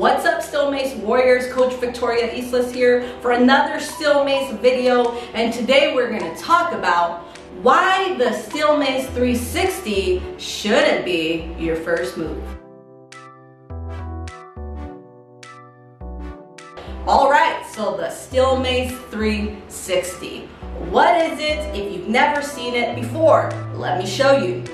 What's up Steel Mace Warriors? Coach Victoria Islas here for another Steel Mace video and today we're going to talk about why the Steel Mace 360 shouldn't be your first move. Alright, so the Steel Mace 360. What is it if you've never seen it before? Let me show you.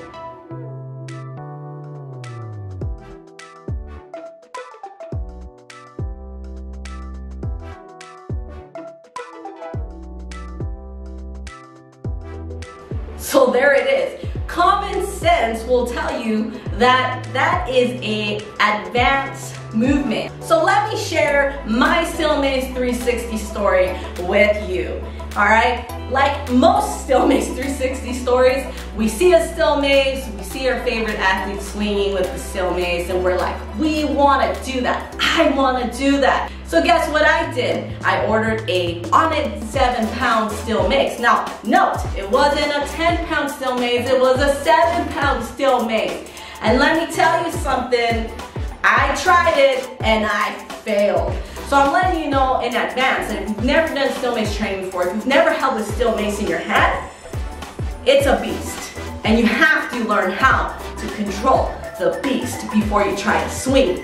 So there it is. Common sense will tell you that that is a advanced movement. So let me share my Steel Mace 360 story with you. All right, like most Steel Mace 360 stories, we see a Steel Mace, we see our favorite athlete swinging with the Steel Mace, and we're like, we want to do that. I want to do that. So guess what I did? I ordered a on Onnit 7 pound Steel Mace. Now, note, it wasn't a 10 pound Steel Mace, it was a 7 pound Steel Mace. And let me tell you something, I tried it and I failed. So I'm letting you know in advance that if you've never done Steel Mace training before, if you've never held a Steel Mace in your hand, it's a beast. And you have to learn how to control the beast before you try to swing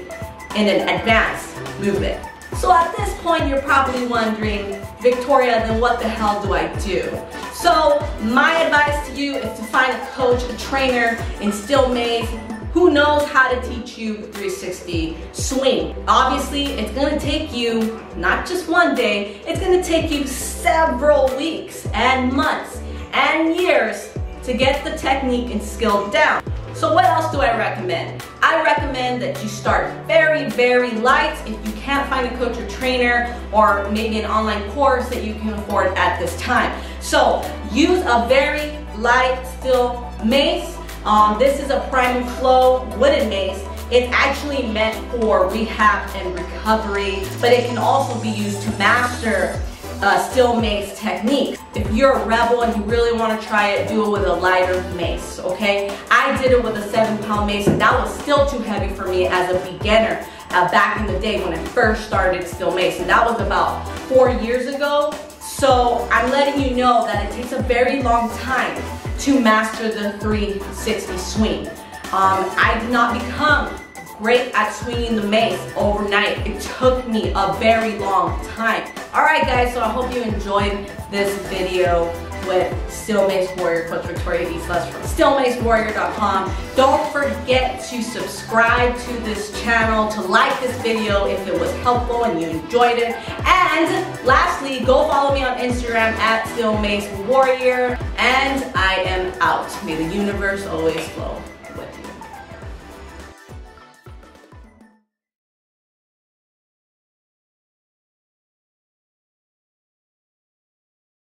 in an advanced movement. So at this point, you're probably wondering, Victoria, then what the hell do I do? So my advice to you is to find a coach, a trainer in Steel Mace who knows how to teach you 360 swing. Obviously, it's gonna take you not just one day, it's gonna take you several weeks and months and years to get the technique and skill down. So what else do I recommend? I recommend that you start very, very light if you can't find a coach or trainer or maybe an online course that you can afford at this time. So use a very light steel mace. Um, this is a prime flow wooden mace. It's actually meant for rehab and recovery, but it can also be used to master uh, mace techniques. If you're a rebel and you really want to try it, do it with a lighter mace, okay? I did it with a seven pound mace and that was still too heavy for me as a beginner uh, back in the day when I first started steel mace and that was about four years ago. So I'm letting you know that it takes a very long time to master the 360 swing. Um, I did not become great at swinging the mace overnight. It took me a very long time. Alright guys, so I hope you enjoyed this video with Steel Mace Warrior Coach Victoria Islas from steelmacewarrior.com. Don't forget to subscribe to this channel, to like this video if it was helpful and you enjoyed it. And lastly, go follow me on Instagram at Steel Mace Warrior. And I am out. May the universe always flow.